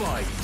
fight.